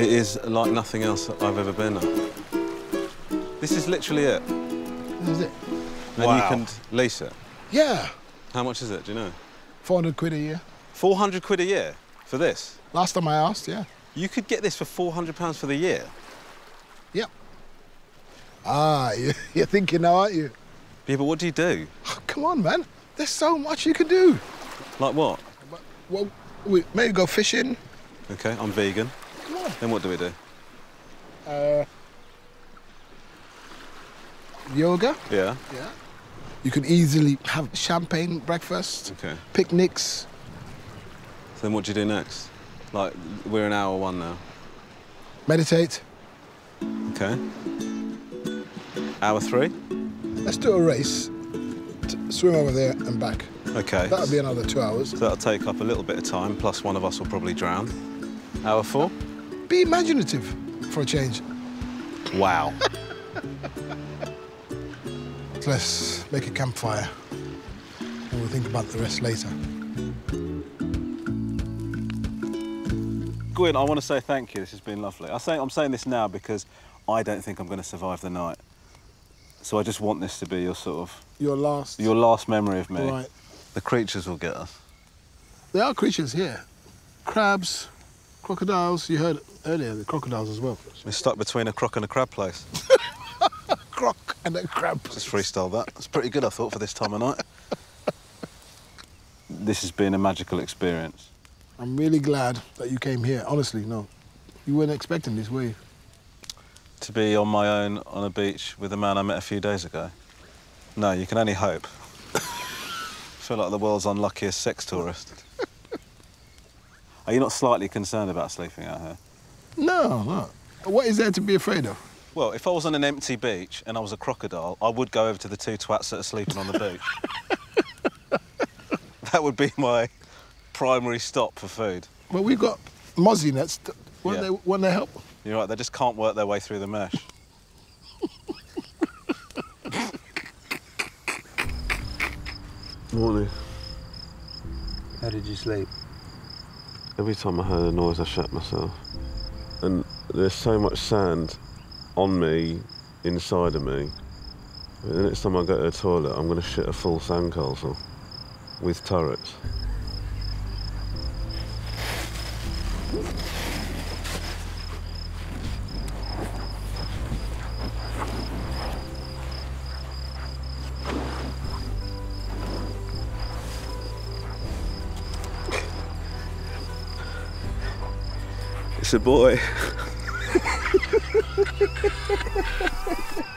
It is like nothing else I've ever been at. This is literally it. This is it. And Wow. you can lease it. Yeah, How much is it, do you know? 400 quid a year. 400 quid a year for this? Last time I asked, yeah. You could get this for 400 pounds for the year. Yep. Ah, you- you're thinking now, aren't you? Yeah, but what do you do? Oh, come on, man. There's so much you can do. Like what? Well, we maybe go fishing. Okay, I'm vegan. Then what do we do? Uh, yoga. Yeah. Yeah. You can easily have champagne breakfast, Okay. picnics. So then what do you do next? Like, we're in hour one now. meditate. Okay. Hour three? Let's do a race. Swim over there and back. Okay. That'll be another two hours. So that'll take up a little bit of time, plus one of us will probably drown. Hour four? Be imaginative for a change. Wow. Let's make a campfire and we'll think about the rest later. Gwyn, I want to say thank you. This has been lovely. I say, I'm saying this now because I don't think I'm going to survive the night. So I just want this to be your sort of Your last. your last memory of me. Right. The creatures will get us. There are creatures here crabs, crocodiles. You heard earlier the crocodiles as well. We're stuck between a croc and a crab place. Croc and a crab. Just freestyle that. It's pretty good, I thought, for this time of night. this has been a magical experience. I'm really glad that you came here. Honestly, no. You weren't expecting this, were you? To be on my own on a beach with a man I met a few days ago. No, you can only hope. I feel like the world's unluckiest sex tourist. Are you not slightly concerned about sleeping out here? No, no. What is there to be afraid of? Well, if I was on an empty beach and I was a crocodile, I would go over to the two twats that are sleeping on the beach. that would be my primary stop for food. Well, we've got mozzie nets. Th- Won't, Yeah. they, won't they help? You're right, they just can't work their way through the mesh. Morning. How did you sleep? Every time I heard a noise, I shat myself. And there's so much sand on me, inside of me. The next time I go to the toilet, I'm going to shit a full sandcastle with turrets. It's a boy.